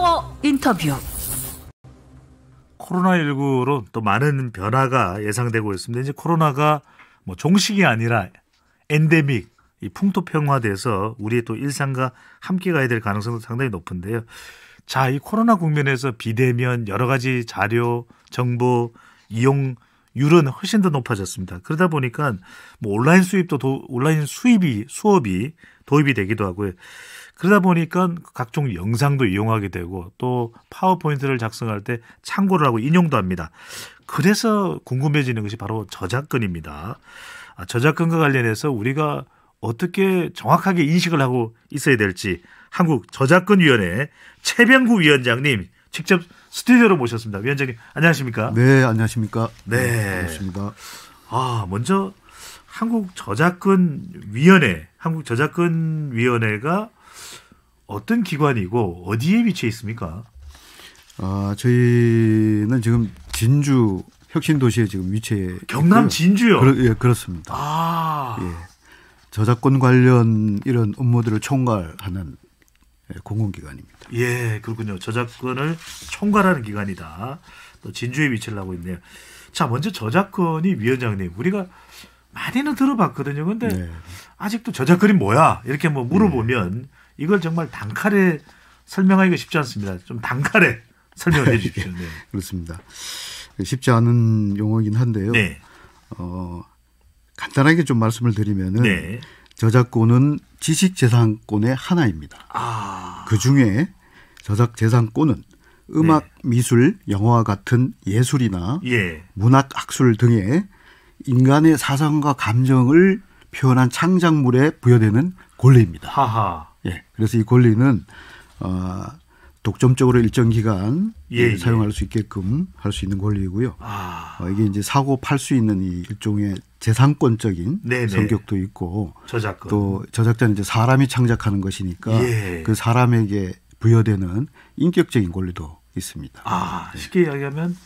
파워 인터뷰. 코로나19로 또 많은 변화가 예상되고 있습니다. 이제 코로나가 뭐 종식이 아니라 엔데믹, 이 풍토평화돼서 우리의 또 일상과 함께 가야 될 가능성도 상당히 높은데요. 자, 이 코로나 국면에서 비대면 여러 가지 자료, 정보, 이용 율은 훨씬 더 높아졌습니다. 그러다 보니까 뭐 온라인 수입도 도, 온라인 수입이 수업이 도입이 되기도 하고요. 그러다 보니까 각종 영상도 이용하게 되고 또 파워포인트를 작성할 때 참고를 하고 인용도 합니다. 그래서 궁금해지는 것이 바로 저작권입니다. 아, 저작권과 관련해서 우리가 어떻게 정확하게 인식을 하고 있어야 될지 한국 저작권위원회 최병구 위원장님 직접 스튜디오로 모셨습니다. 위원장님 안녕하십니까? 네, 안녕하십니까? 네. 반갑습니다. 아, 먼저 한국 저작권 위원회, 한국 저작권 위원회가 어떤 기관이고 어디에 위치해 있습니까? 아, 저희는 지금 진주 혁신도시에 지금 위치해 경남 있고요. 진주요. 그렇, 예, 그렇습니다. 아, 예. 저작권 관련 이런 업무들을 총괄하는 예, 공공기관입니다. 예, 그렇군요. 저작권을 총괄하는 기관이다. 또 진주에 위치를 하고 있네요. 자, 먼저 저작권이 위원장님, 우리가 많이는 들어봤거든요. 근데 네. 아직도 저작권이 뭐야? 이렇게 뭐 물어보면 이걸 정말 단칼에 설명하기가 쉽지 않습니다. 좀 단칼에 설명해 주십시오. 네. 그렇습니다. 쉽지 않은 용어이긴 한데요. 네. 어, 간단하게 좀 말씀을 드리면은 네. 저작권은 지식재산권의 하나입니다. 아, 그 중에 저작재산권은 음악, 네. 미술, 영화와 같은 예술이나 예. 문학 학술 등의 인간의 사상과 감정을 표현한 창작물에 부여되는 권리입니다. 하하. 예. 그래서 이 권리는 어, 독점적으로 일정 기간 예, 예, 예. 사용할 수 있게끔 할 수 있는 권리이고요. 아, 어, 이게 이제 사고 팔 수 있는 이 일종의 재산권적인 네네. 성격도 있고 저작권. 또 저작자는 이제 사람이 창작하는 것이니까 예. 그 사람에게 부여되는 인격적인 권리도 있습니다. 아, 쉽게 이야기하면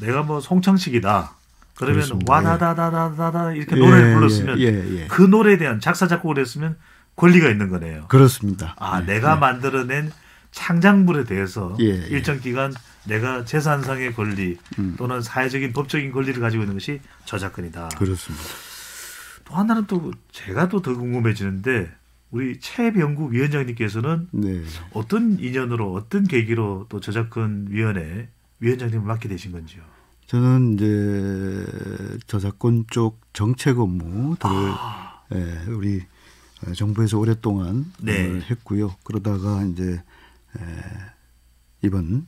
내가 뭐 송창식이다. 그러면 그렇습니다. 와다다다다다다 이렇게 예, 노래를 불렀으면. 그 노래에 대한 작사 작곡을 했으면 권리가 있는 거네요. 그렇습니다. 아, 예, 내가 예. 만들어낸 창작물에 대해서 예, 예. 일정 기간 내가 재산상의 권리 음. 또는 사회적인 법적인 권리를 가지고 있는 것이 저작권이다. 그렇습니다. 또 하나는 또 제가 또 더 궁금해지는데 우리 최병구 위원장님께서는 네. 어떤 인연으로 어떤 계기로 또 저작권 위원회 위원장님을 맡게 되신 건지요? 저는 이제 저작권 쪽 정책 업무들을 아. 예, 우리 정부에서 오랫동안 네. 어, 했고요. 그러다가 이제 에, 이번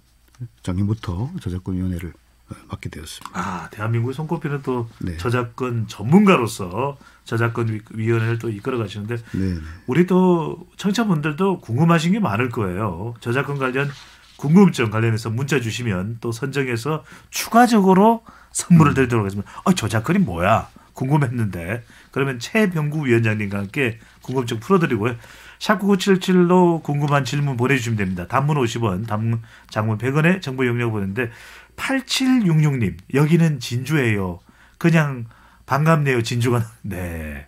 작년부터 저작권위원회를 어, 맡게 되었습니다. 아, 대한민국의 손꼽히는 또 네. 저작권 전문가로서 저작권 위- 위원회를 또 이끌어 가시는데 네, 네. 우리 또 청취자분들도 궁금하신 게 많을 거예요. 저작권 관련 궁금증 관련해서 문자 주시면 또 선정해서 추가적으로 선물을 드리도록 하겠습니다. 어, 저작권이 뭐야? 궁금했는데 그러면 최병구 위원장님과 함께 궁금증 풀어드리고요. 샵 9977로 궁금한 질문 보내주시면 됩니다. 단문 50원, 단문, 장문 100원에 정보 영역 보는데 8766님 여기는 진주예요. 그냥 반갑네요. 진주가 네.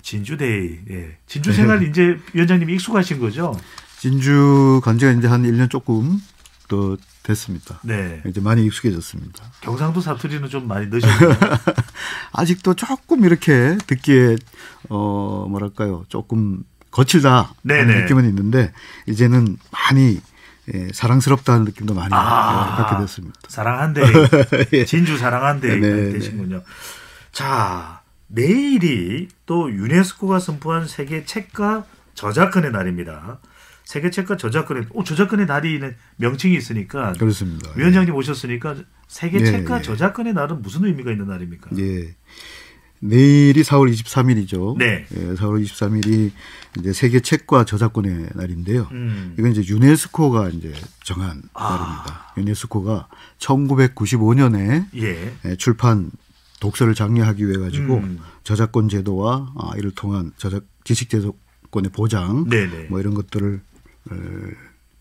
진주데이. 예. 진주 생활 이제 위원장님이 익숙하신 거죠? 진주 간 지가 이제 한 1년 조금 또 됐습니다. 네. 이제 많이 익숙해졌습니다. 경상도 사투리는 좀 많이 넣으셨나요? 아직도 조금 이렇게 듣기에 어 뭐랄까요 조금 거칠다 네네. 느낌은 있는데 이제는 많이 예, 사랑스럽다는 느낌도 많이 아. 예, 갖게 됐습니다. 사랑한대. 예. 진주 사랑한대. 네, 되시군요. 자, 내일이 또 유네스코가 선포한 세계 책과 저작권의 날입니다. 세계 책과 저작권의, 오, 저작권의 날이는 명칭이 있으니까 그렇습니다. 위원장님 오셨으니까 세계 네, 책과 네. 저작권의 날은 무슨 의미가 있는 날입니까? 예. 내일이 4월 23일이죠. 네. 예, 4월 23일이 이제 세계 책과 저작권의 날인데요. 음. 이건 이제 유네스코가 이제 정한 아. 날입니다. 유네스코가 1995년에 예. 예, 출판 독서를 장려하기 위해 가지고 음. 저작권 제도와 아, 이를 통한 저작 지식 제도권의 보장 네네. 뭐 이런 것들을 어,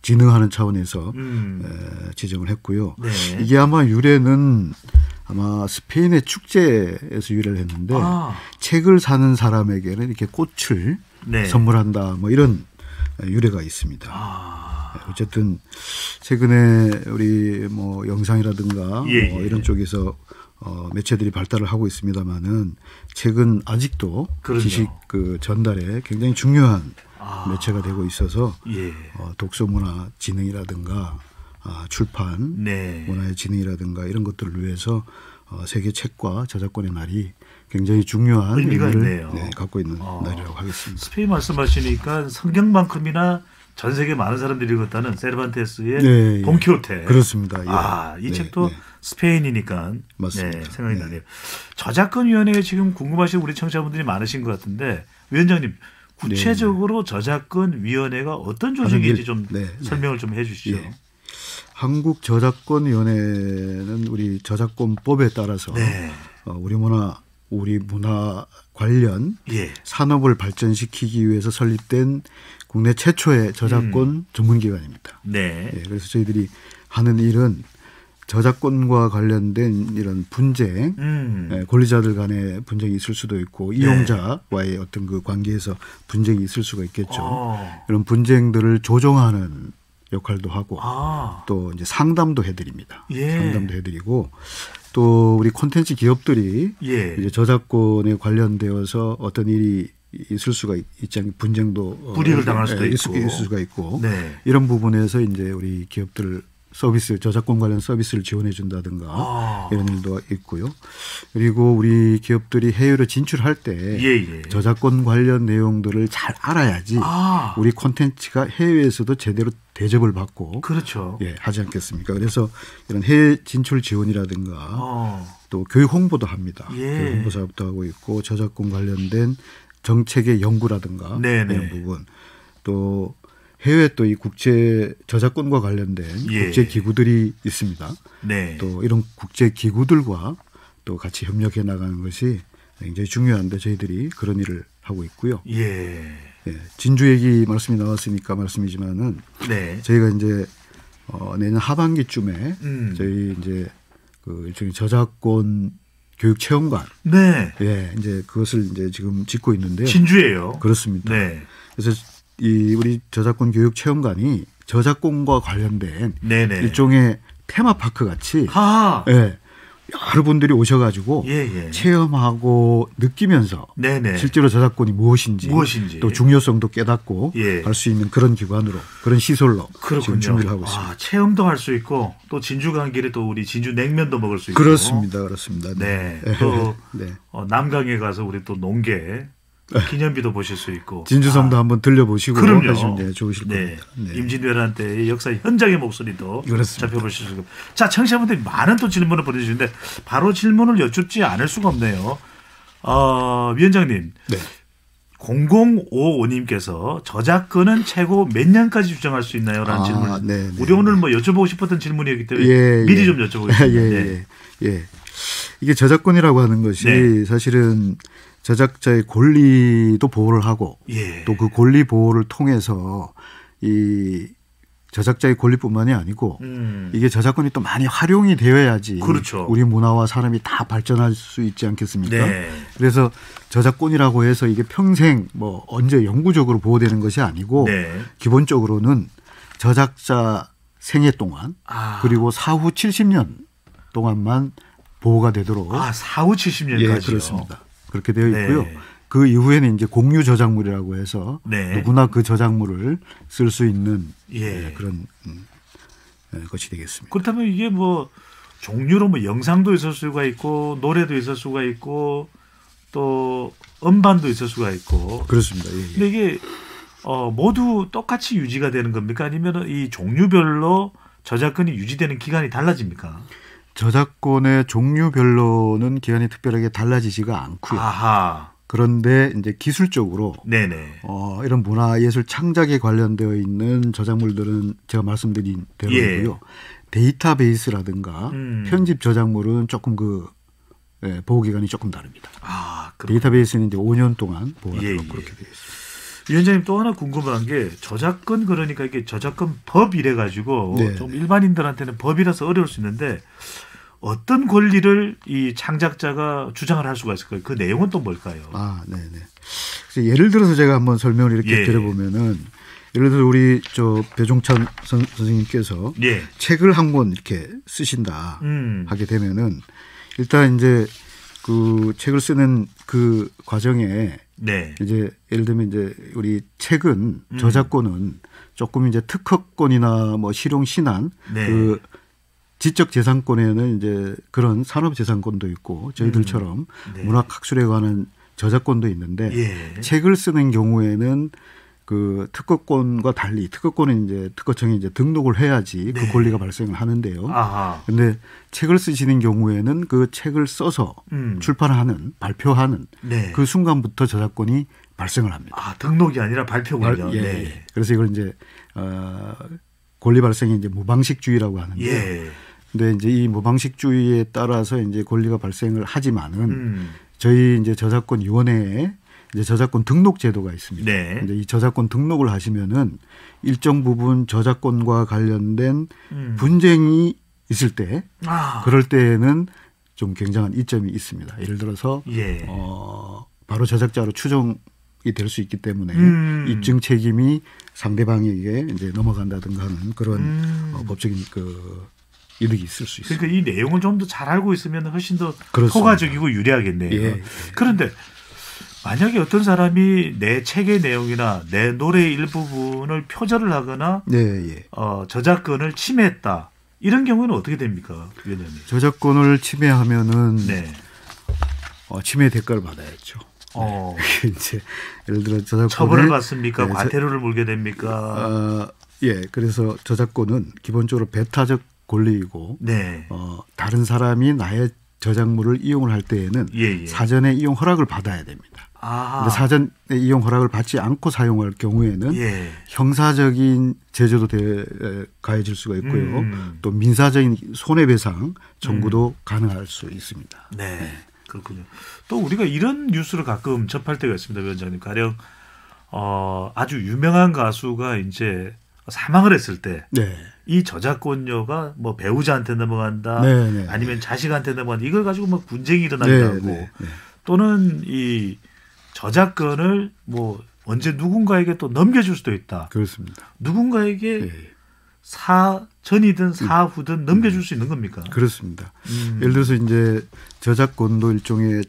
진흥하는 차원에서 음. 에, 지정을 했고요. 네. 이게 아마 유래는 아마 스페인의 축제에서 유래를 했는데 아. 책을 사는 사람에게는 이렇게 꽃을 네. 선물한다 뭐 이런 유래가 있습니다. 아. 네, 어쨌든 최근에 우리 뭐 영상이라든가 예, 뭐 예. 이런 쪽에서 어, 매체들이 발달을 하고 있습니다만은 최근 아직도 그럼요. 지식 그 전달에 굉장히 중요한 아. 매체가 되고 있어서 예. 어, 독서 문화 진흥이라든가 아, 출판 네. 문화의 진흥이라든가 이런 것들을 위해서 어, 세계 책과 저작권의 날이 굉장히 중요한 의미가 있네요. 네, 갖고 있는 어. 날이라고 하겠습니다. 스페인 말씀하시니까 성경만큼이나 전 세계 많은 사람들이 읽었다는 세르반테스의 네, 예. 돈키호테. 그렇습니다. 예. 아, 이 네, 책도 네. 스페인이니까 맞습니다. 네, 생각이 네. 나네요. 저작권위원회에 지금 궁금하신 우리 청취자분들이 많으신 것 같은데 위원장님 구체적으로 저작권위원회가 어떤 조직인지 좀 일- 네, 네. 설명을 좀 해 주시죠. 예. 한국 저작권위원회는 우리 저작권법에 따라서 네, 어, 우리 문화 우리 문화 관련 예, 산업을 발전시키기 위해서 설립된 국내 최초의 저작권 음. 전문기관입니다. 네, 예, 그래서 저희들이 하는 일은 저작권과 관련된 이런 분쟁, 음, 예, 권리자들 간의 분쟁이 있을 수도 있고 네. 이용자와의 어떤 그 관계에서 분쟁이 있을 수가 있겠죠. 어, 이런 분쟁들을 조정하는 역할도 하고 아, 또 이제 상담도 해드립니다. 예. 상담도 해드리고 또 우리 콘텐츠 기업들이 예, 이제 저작권에 관련되어서 어떤 일이 있을 수가 있- 있지 분쟁도 어, 불이익을 당할 수도 예, 있고. 있을, 있을 수가 있고 네, 이런 부분에서 이제 우리 기업들 서비스 저작권 관련 서비스를 지원해 준다든가 아. 이런 일도 있고요. 그리고 우리 기업들이 해외로 진출할 때 예, 예. 저작권 관련 내용들을 잘 알아야지 아, 우리 콘텐츠가 해외에서도 제대로 대접을 받고 그렇죠. 예, 하지 않겠습니까? 그래서 이런 해외 진출 지원이라든가 어, 또 교육 홍보도 합니다. 예. 교육 홍보 사업도 하고 있고 저작권 관련된 정책의 연구라든가 네네. 이런 부분 또 해외 또 이 국제 저작권과 관련된 예. 국제 기구들이 있습니다. 네, 또 이런 국제 기구들과 또 같이 협력해 나가는 것이 굉장히 중요한데 저희들이 그런 일을 하고 있고요. 예, 예, 진주 얘기 말씀이 나왔으니까 말씀이지만은 네, 저희가 이제 어, 내년 하반기쯤에 음. 저희 이제 그 일종의 저작권 교육 체험관 네, 예 이제 그것을 이제 지금 짓고 있는데요. 진주예요. 그렇습니다. 네, 그래서 이 우리 저작권 교육 체험관이 저작권과 관련된 네, 네. 일종의 테마파크 같이 하, 예 여러 분들이 오셔가지고 예, 예. 체험하고 느끼면서 네, 네. 실제로 저작권이 무엇인지, 무엇인지. 또 중요성도 깨닫고 예. 할수 있는 그런 기관으로 그런 시설로 그렇군요. 지금 준비를 하고 있습니다. 아, 체험도 할 수 있고 또 진주 간 길에 또 우리 진주 냉면도 먹을 수 있고. 그렇습니다, 그렇습니다. 네. 또 네. 어, 남강에 가서 우리 또 농계 기념비도 보실 수 있고. 진주성도 아, 한번 들려보시고 그럼요. 하시면 이제 좋으실 네. 겁니다. 네. 임진왜란 때의 역사 현장의 목소리도 그렇습니다. 잡혀보실 수 있고. 자, 청취자분들이 많은 또 질문을 보내주시는데 바로 질문을 여쭙지 않을 수가 없네요. 어, 위원장님. 네. 0055님께서 저작권은 최고 몇 년까지 주장할 수 있나요? 라는 아, 질문. 네, 네, 우리 오늘 뭐 여쭤보고 싶었던 질문이었기 때문에 예, 미리 예. 좀 여쭤보겠습니다. 예, 네. 예, 예. 이게 저작권이라고 하는 것이 네. 사실은 저작자의 권리도 보호를 하고 예. 또그 권리 보호를 통해서 이 저작자의 권리뿐만이 아니고 음. 이게 저작권이 또 많이 활용이 되어야지 그렇죠. 우리 문화와 사람이 다 발전할 수 있지 않겠습니까? 네. 그래서 저작권이라고 해서 이게 평생 뭐 언제 영구적으로 보호되는 것이 아니고 네. 기본적으로는 저작자 생애 동안 아. 그리고 사후 70년 동안만 보호가 되도록 아, 4, 5, 70년까지요. 예, 그렇습니다. 그렇게 되어 네. 있고요. 그 이후에는 이제 공유 저작물이라고 해서 네. 누구나 그 저작물을 쓸 수 있는 예. 예, 그런 음, 예, 것이 되겠습니다. 그렇다면 이게 뭐 종류로 뭐 영상도 있을 수가 있고 노래도 있을 수가 있고 또 음반도 있을 수가 있고 그렇습니다. 예, 예. 근데 이게 어 모두 똑같이 유지가 되는 겁니까 아니면 이 종류별로 저작권이 유지되는 기간이 달라집니까? 저작권의 종류별로는 기한이 특별하게 달라지지가 않고요. 아하, 그런데 이제 기술적으로 네네. 어, 이런 문화 예술 창작에 관련되어 있는 저작물들은 제가 말씀드린 대로이고요. 데이터베이스라든가 음. 편집 저작물은 조금 그 예, 보호 기간이 조금 다릅니다. 아, 그 데이터베이스는 이제 5년 동안 보호가 예, 예. 그렇게 되어 있습니다. 위원장님 또 하나 궁금한 게 저작권 그러니까 이게 저작권 법 이래 가지고 네. 좀 일반인들한테는 법이라서 어려울 수 있는데 어떤 권리를 이 창작자가 주장을 할 수가 있을까요? 그 내용은 또 뭘까요? 아, 네, 네. 예를 들어서 제가 한번 설명을 이렇게 예. 드려보면은 예를 들어 우리 저 배종찬 선, 선생님께서 예. 책을 한 권 이렇게 쓰신다 음. 하게 되면은 일단 이제 그 책을 쓰는 그 과정에 네. 이제 예를 들면 이제 우리 책은 음. 저작권은 조금 이제 특허권이나 뭐 실용 신안 네. 그 지적 재산권에는 이제 그런 산업 재산권도 있고 저희들처럼 네. 문학 학술에 관한 저작권도 있는데 예. 책을 쓰는 경우에는 그 특허권과 달리 특허권은 이제 특허청에 이제 등록을 해야지 네. 그 권리가 발생을 하는데요. 아하. 근데 책을 쓰시는 경우에는 그 책을 써서 음. 출판하는 발표하는 네. 그 순간부터 저작권이 발생을 합니다. 아, 등록이 아니라 발표군요. 발- 예, 네. 예. 그래서 이걸 이제 어, 권리 발생이 이제 무방식주의라고 하는데, 예. 근데 이제 이 무방식주의에 따라서 이제 권리가 발생을 하지만은 음. 저희 이제 저작권 위원회에 이제 저작권 등록 제도가 있습니다. 네. 이제 이 저작권 등록을 하시면은 일정 부분 저작권과 관련된 음. 분쟁이 있을 때 아. 그럴 때에는 좀 굉장한 이점이 있습니다. 예를 들어서 예. 어, 바로 저작자로 추정 이 될 수 있기 때문에 음. 입증 책임이 상대방에게 이제 넘어간다든가 하는 그런 음. 어, 법적인 그 이득이 있을 수 있습니다. 그러니까 이 내용을 좀 더 잘 알고 있으면 훨씬 더 그렇습니다. 효과적이고 유리하겠네요. 예, 예. 그런데 만약에 어떤 사람이 내 책의 내용이나 내 노래의 일부분을 표절을 하거나 네, 예. 어, 저작권을 침해했다. 이런 경우는 어떻게 됩니까, 위원장님? 저작권을 침해하면은 네. 어, 침해 대가를 받아야죠. 어, 그게 이제 예를 들어 저작권을 처벌을 받습니까? 네, 저- 과태료를 물게 됩니까? 어, 예, 그래서 저작권은 기본적으로 배타적 권리이고 네. 어, 다른 사람이 나의 저작물을 이용을 할 때에는 예, 예. 사전에 이용 허락을 받아야 됩니다. 아. 사전에 이용 허락을 받지 않고 사용할 경우에는 예. 형사적인 제재도 대, 에, 가해질 수가 있고요. 음. 또 민사적인 손해배상 청구도 가능할 수 있습니다. 네. 그렇군요. 또 우리가 이런 뉴스를 가끔 접할 때가 있습니다, 위원장님. 가령 어, 아주 유명한 가수가 이제 사망을 했을 때이 네. 저작권료가 뭐 배우자한테 넘어간다, 네, 네. 아니면 자식한테 넘어간다. 이걸 가지고 막 분쟁이 일어나기도 네, 하고, 네, 네. 또는 이 저작권을 뭐 언제 누군가에게 또 넘겨줄 수도 있다. 그렇습니다. 누군가에게 예, 사전이든 사후든 넘겨줄 수 있는 겁니까? 그렇습니다. 음. 예를 들어서 이제 저작권도 일종의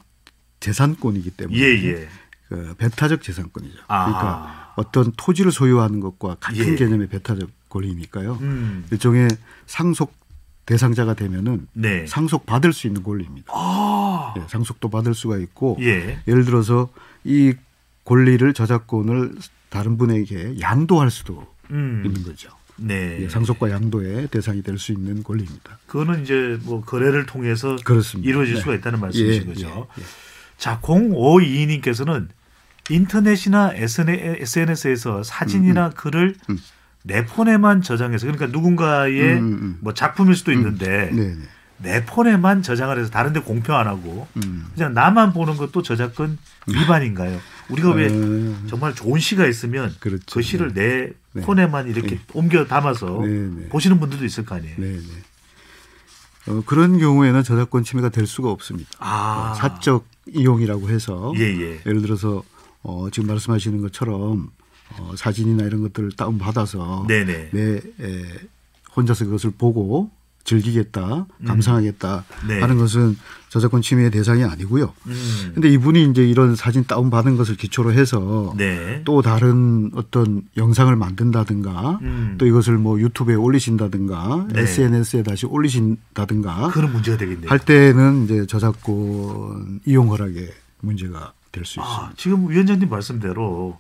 재산권이기 때문에 예, 예. 그 배타적 재산권이죠. 아. 그러니까 어떤 토지를 소유하는 것과 같은 예. 개념의 배타적 권리니까요. 음. 일종의 상속 대상자가 되면은 네. 상속 받을 수 있는 권리입니다. 아. 예, 상속도 받을 수가 있고 예. 예를 들어서 이 권리를 저작권을 다른 분에게 양도할 수도 음. 있는 거죠. 네. 예, 상속과 양도의 대상이 될 수 있는 권리입니다. 그거는 이제 뭐 거래를 통해서 그렇습니다. 이루어질 네. 수가 있다는 말씀이신 예, 거죠. 예, 예. 자, 0522님께서는 인터넷이나 SNS에서 사진이나 글을 음. 내 폰에만 저장해서 그러니까 누군가의 음, 음, 음. 뭐 작품일 수도 있는데 네, 네. 내 폰에만 저장을 해서 다른데 공표 안 하고 음. 그냥 나만 보는 것도 저작권 위반인가요? 우리가 왜 어, 정말 좋은 시가 있으면 그렇죠. 그 시를 내 네. 폰에만 이렇게 옮겨 담아서 네, 네. 보시는 분들도 있을 거 아니에요. 네, 네. 어, 그런 경우에는 저작권 침해가 될 수가 없습니다. 아. 어, 사적 이용이라고 해서 예, 예. 예를 들어서 어, 지금 말씀하시는 것처럼 어, 사진이나 이런 것들을 다운 받아서 네네. 내 에, 혼자서 그것을 보고 즐기겠다, 감상하겠다 음. 네. 하는 것은 저작권 침해의 대상이 아니고요. 음. 근데 이분이 이제 이런 사진 다운 받은 것을 기초로 해서 네. 또 다른 어떤 영상을 만든다든가 음. 또 이것을 뭐 유튜브에 올리신다든가 네. SNS에 다시 올리신다든가 그런 문제가 되겠네요. 할 때는 이제 저작권 이용 허락에 문제가 될 수 있습니다. 아, 지금 위원장님 말씀대로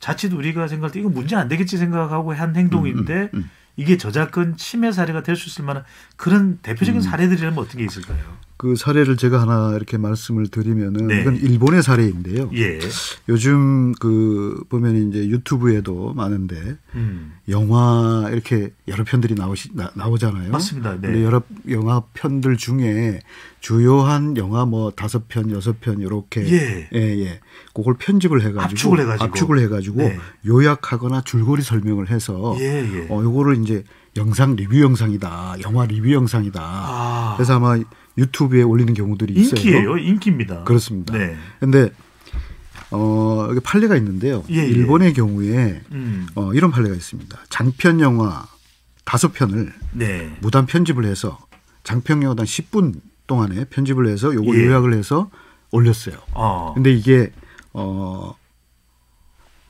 자칫 우리가 생각할 때 이거 문제 안 되겠지 생각하고 한 행동인데 음, 음. 이게 저작권 침해 사례가 될 수 있을 만한 그런 대표적인 사례들이라면 어떤 게 있을까요? 그 사례를 제가 하나 이렇게 말씀을 드리면은 네. 이건 일본의 사례인데요. 예. 요즘 그 보면 이제 유튜브에도 많은데 음. 영화 이렇게 여러 편들이 나오시 나, 나오잖아요. 맞습니다. 네. 근데 여러 영화 편들 중에 주요한 영화 뭐 다섯 편 여섯 편 이렇게 예. 예, 예. 그걸 편집을 해 가지고 압축을 해 가지고. 압축을 해 가지고 네. 요약하거나 줄거리 설명을 해서 예, 예. 어 요거를 이제 영상 리뷰 영상이다, 영화 리뷰 영상이다. 아. 그래서 아마 유튜브에 올리는 경우들이 있어요. 인기예요. 인기입니다. 그렇습니다. 네. 근데 어, 이게 판례가 있는데요. 예, 예. 일본의 경우에 음. 어, 이런 판례가 있습니다. 장편 영화 다섯 편을 네. 무단 편집을 해서 장편 영화당 10분 동안에 편집을 해서 요걸 예. 요약을 해서 올렸어요. 어. 근데 이게 어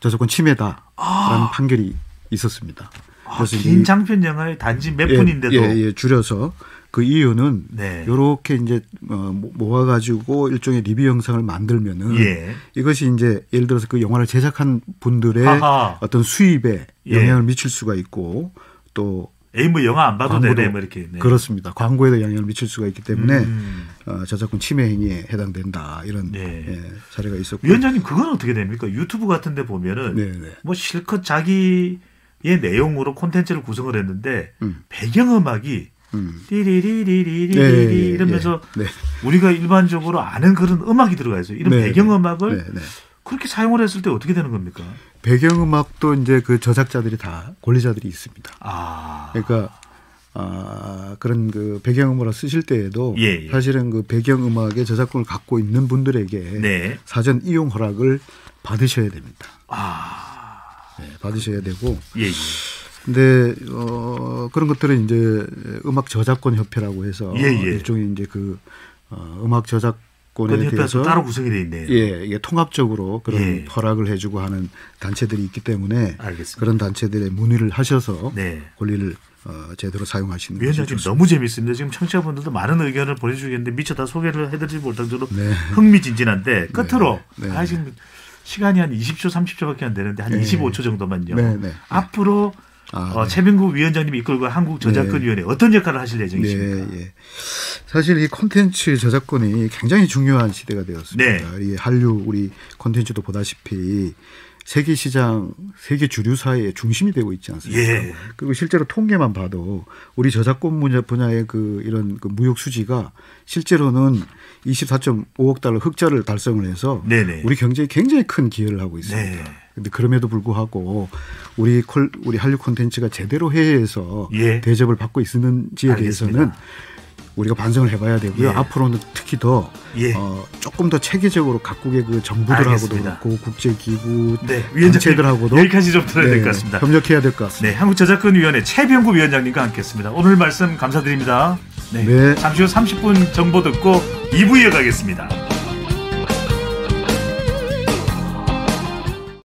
저작권 침해다라는 아. 판결이 있었습니다. 아, 이제 긴 이- 장편 영화에 단지 몇 예, 분인데도 예, 예, 줄여서 그 이유는 네. 요렇게 이제 어, 모- 모아 가지고 일종의 리뷰 영상을 만들면은 예. 이것이 이제 예를 들어서 그 영화를 제작한 분들의 하하. 어떤 수입에 예. 영향을 미칠 수가 있고 또 에이 뭐 영화 안 봐도 되네 뭐 이렇게. 네. 그렇습니다. 광고에도 영향을 미칠 수가 있기 때문에 음. 어, 저작권 침해 행위에 해당된다 이런 네. 예, 사례가 있었고. 위원장님 그건 어떻게 됩니까? 유튜브 같은데 보면은 네, 네. 뭐 실컷 자기의 내용으로 콘텐츠를 구성을 했는데 음. 배경음악이 음. 띠리리리리리리 예, 예, 예, 이러면서 예. 네. 우리가 일반적으로 아는 그런 음악이 들어가 있어요. 이런 네, 배경 음악을 네, 네. 그렇게 사용을 했을 때 어떻게 되는 겁니까? 배경 음악도 이제 그 저작자들이 다 권리자들이 있습니다. 아, 그러니까 아, 그런 그 배경음악을 쓰실 때에도 예, 예. 사실은 그 배경음악의 저작권을 갖고 있는 분들에게 네. 사전 이용 허락을 받으셔야 됩니다. 아, 네, 받으셔야 되고 예, 예. 근데 어 그런 것들은 이제 음악 저작권 협회라고 해서 예, 예. 일종의 이제 그 어, 음악 저작권에 대해서 따로 구성이 돼 있네요. 예, 이게 통합적으로 그런 예. 허락을 해주고 하는 단체들이 있기 때문에 알겠습니다. 그런 단체들의 문의를 하셔서 네. 권리를 어, 제대로 사용하시는 위원장님 좋습니다. 너무 재밌습니다. 지금 청취자분들도 많은 의견을 보내주겠는데 미처 다 소개를 해드리지 못할 정도로 네. 흥미진진한데 끝으로 네. 아 지금 시간이 한 20초 30초밖에 안 되는데 한 네. 25초 정도만요. 네, 네. 앞으로 아, 어, 네. 최병구 위원장님이 이끌고 한국 저작권위원회 어떤 역할을 하실 예정이십니까? 네, 예. 사실 이 콘텐츠 저작권이 굉장히 중요한 시대가 되었습니다. 네. 이 한류 우리 콘텐츠도 보다시피 세계 시장, 세계 주류 사회의 중심이 되고 있지 않습니까? 예. 그리고 실제로 통계만 봐도 우리 저작권 분야 분야의 그 이런 그 무역 수지가 실제로는 24.5억 달러 흑자를 달성을 해서 네네. 우리 경제에 굉장히 큰 기여를 하고 있습니다. 네. 근데 그럼에도 불구하고 우리 콜, 우리 한류 콘텐츠가 제대로 해외에서 예. 대접을 받고 있는지에 알겠습니다. 대해서는 우리가 반성을 해봐야 되고요. 예. 앞으로는 특히 더 예. 어, 조금 더 체계적으로 각국의 그 정부들하고도 알겠습니다. 그렇고 국제기구 네, 단체들하고도 여기까지 좀 들어야 될 네, 것 같습니다. 협력해야 될 것 같습니다. 네, 한국저작권위원회 최병구 위원장님과 함께했습니다. 오늘 말씀 감사드립니다. 네, 네. 잠시 후 30분 정보 듣고 2부 이어가겠습니다.